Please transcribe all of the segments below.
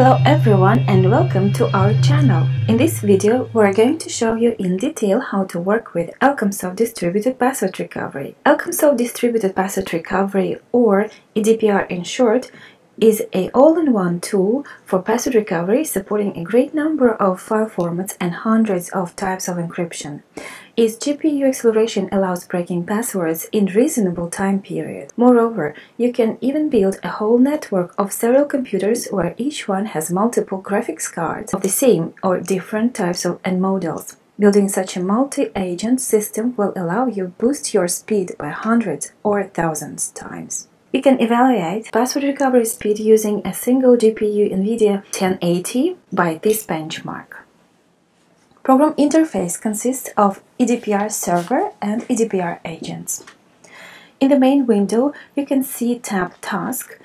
Hello everyone and welcome to our channel. In this video we're going to show you in detail how to work with Elcomsoft Distributed Password Recovery. Elcomsoft Distributed Password Recovery or EDPR in short is a all-in-one tool for password recovery supporting a great number of file formats and hundreds of types of encryption. Its GPU acceleration allows breaking passwords in reasonable time period. Moreover, you can even build a whole network of several computers where each one has multiple graphics cards of the same or different types of and models. Building such a multi-agent system will allow you boost your speed by hundreds or thousands times. We can evaluate password recovery speed using a single GPU NVIDIA 1080 by this benchmark. Program interface consists of EDPR server and EDPR agents. In the main window, you can see tab Task.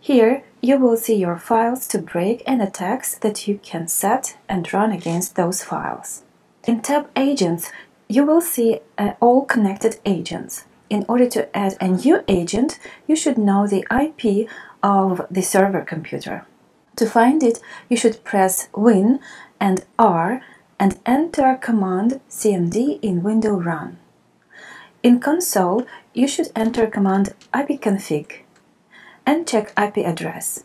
Here, you will see your files to break and attacks that you can set and run against those files. In tab Agents, you will see uh, all connected agents. In order to add a new agent, you should know the IP of the server computer. To find it, you should press Win and R and enter command cmd in window run. In console, you should enter command ipconfig and check IP address.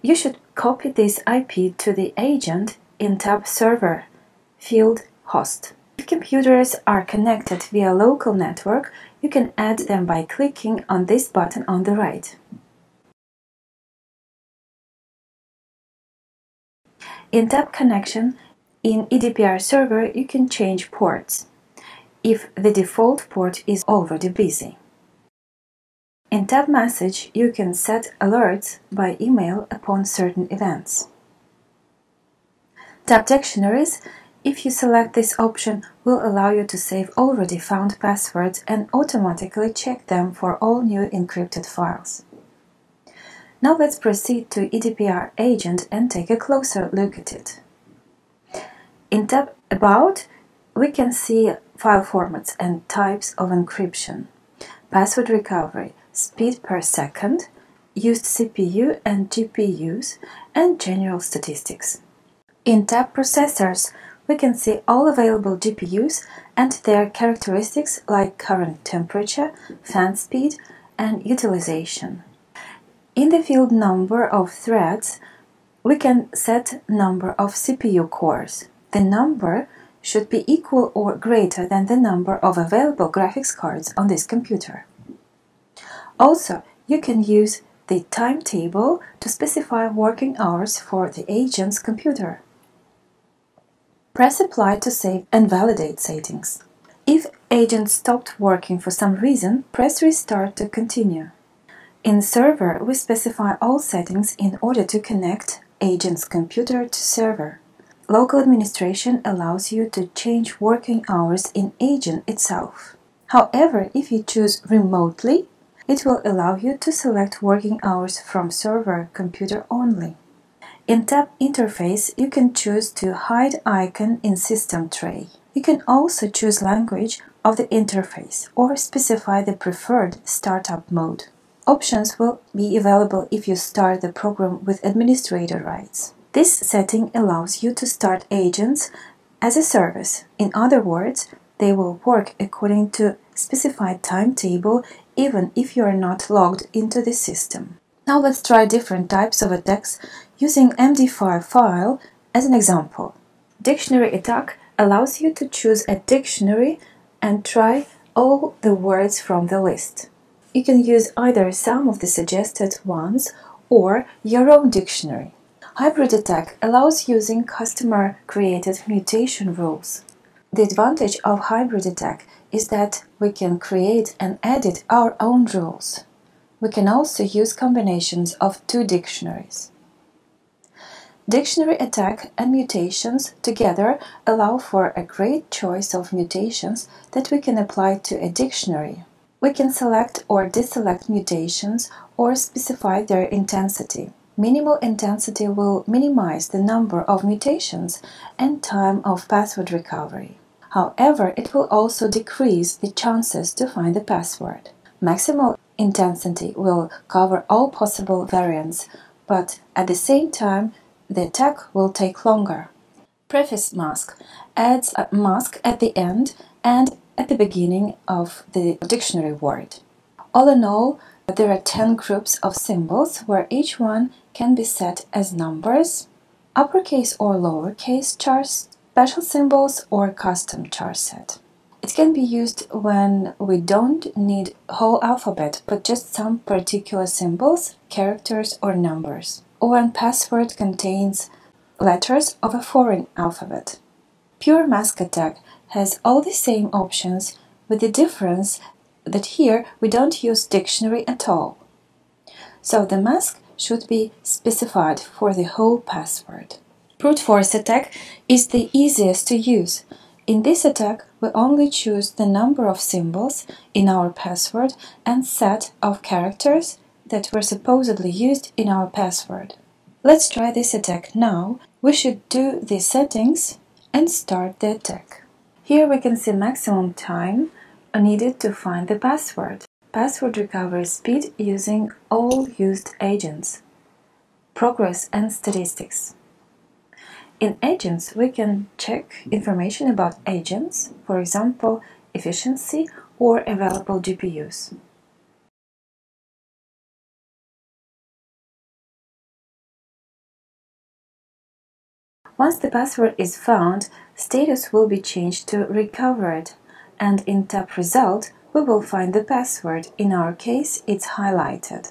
You should copy this IP to the agent in tab Server, field Host. If computers are connected via local network, you can add them by clicking on this button on the right. In tab Connection, in EDPR server, you can change ports if the default port is already busy. In tab Message, you can set alerts by email upon certain events. Tab Dictionaries if you select this option, will allow you to save already found passwords and automatically check them for all new encrypted files. Now let's proceed to EDPR agent and take a closer look at it. In tab About, we can see file formats and types of encryption, password recovery, speed per second, used CPU and GPUs, and general statistics. In tab Processors, we can see all available GPUs and their characteristics like current temperature, fan speed, and utilization. In the field number of threads, we can set number of CPU cores. The number should be equal or greater than the number of available graphics cards on this computer. Also, you can use the timetable to specify working hours for the agent's computer. Press Apply to save and validate settings. If agent stopped working for some reason, press Restart to continue. In Server, we specify all settings in order to connect agent's computer to server. Local administration allows you to change working hours in agent itself. However, if you choose remotely, it will allow you to select working hours from server computer only. In tab Interface, you can choose to hide icon in system tray. You can also choose language of the interface or specify the preferred startup mode. Options will be available if you start the program with administrator rights. This setting allows you to start agents as a service. In other words, they will work according to specified timetable even if you are not logged into the system. Now let's try different types of attacks using MD5 file as an example. Dictionary attack allows you to choose a dictionary and try all the words from the list. You can use either some of the suggested ones or your own dictionary. Hybrid attack allows using customer-created mutation rules. The advantage of hybrid attack is that we can create and edit our own rules. We can also use combinations of two dictionaries. Dictionary attack and mutations together allow for a great choice of mutations that we can apply to a dictionary. We can select or deselect mutations or specify their intensity. Minimal intensity will minimize the number of mutations and time of password recovery. However, it will also decrease the chances to find the password. Maximal intensity will cover all possible variants but at the same time the attack will take longer. Preface mask adds a mask at the end and at the beginning of the dictionary word. All in all, there are 10 groups of symbols where each one can be set as numbers, uppercase or lowercase char special symbols or custom char set. It can be used when we don't need whole alphabet but just some particular symbols, characters or numbers, or when password contains letters of a foreign alphabet. Pure mask attack has all the same options with the difference that here we don't use dictionary at all. So the mask should be specified for the whole password. Brute force attack is the easiest to use. In this attack, we only choose the number of symbols in our password and set of characters that were supposedly used in our password. Let's try this attack now. We should do the settings and start the attack. Here we can see maximum time needed to find the password. Password recovery speed using all used agents. Progress and statistics. In agents, we can check information about agents, for example, efficiency or available GPUs. Once the password is found, status will be changed to recovered, and in tab result, we will find the password. In our case, it's highlighted.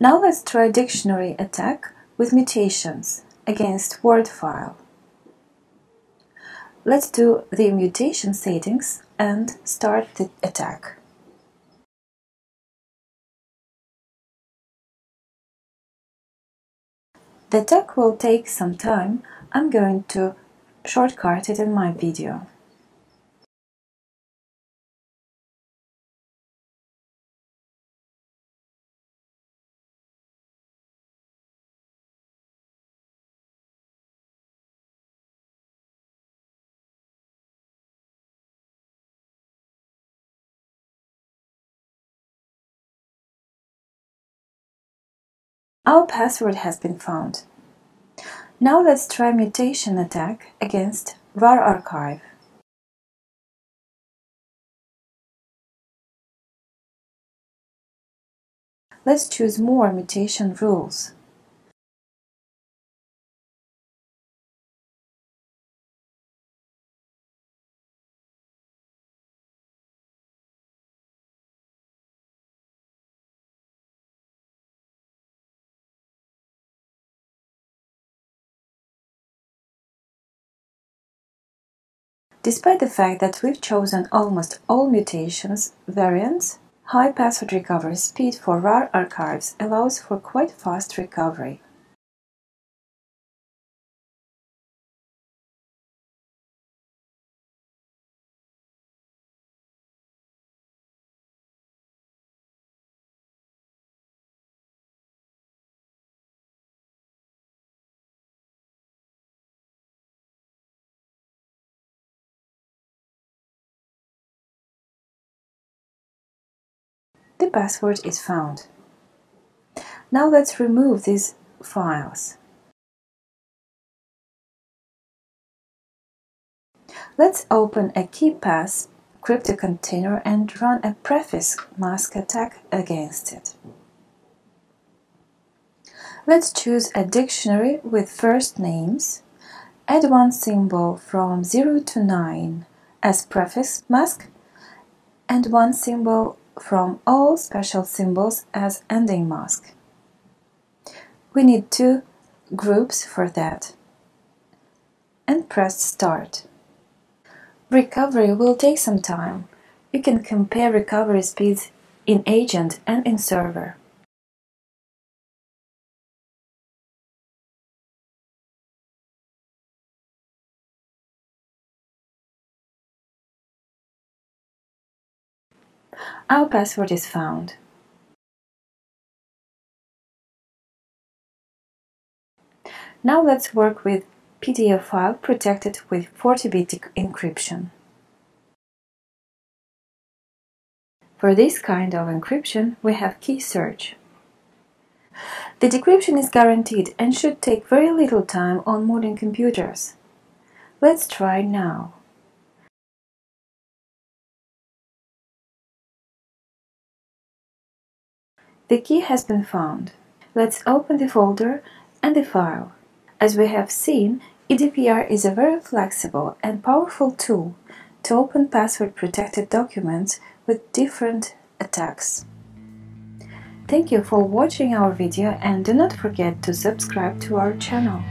Now let's try dictionary attack with mutations against Word file. Let's do the mutation settings and start the attack. The attack will take some time. I'm going to shortcut it in my video. Our password has been found. Now let's try mutation attack against var archive. Let's choose more mutation rules. Despite the fact that we've chosen almost all mutations variants, high password recovery speed for var archives allows for quite fast recovery. The password is found. Now let's remove these files. Let's open a KeePass crypto container and run a preface mask attack against it. Let's choose a dictionary with first names, add one symbol from 0 to 9 as preface mask, and one symbol from all special symbols as ending mask. We need two groups for that. And press start. Recovery will take some time. You can compare recovery speeds in agent and in server. Our password is found. Now let's work with PDF file protected with 40-bit encryption. For this kind of encryption, we have key search. The decryption is guaranteed and should take very little time on modern computers. Let's try now. The key has been found. Let's open the folder and the file. As we have seen, EDPR is a very flexible and powerful tool to open password-protected documents with different attacks. Thank you for watching our video and do not forget to subscribe to our channel.